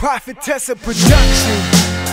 Prophetess of production.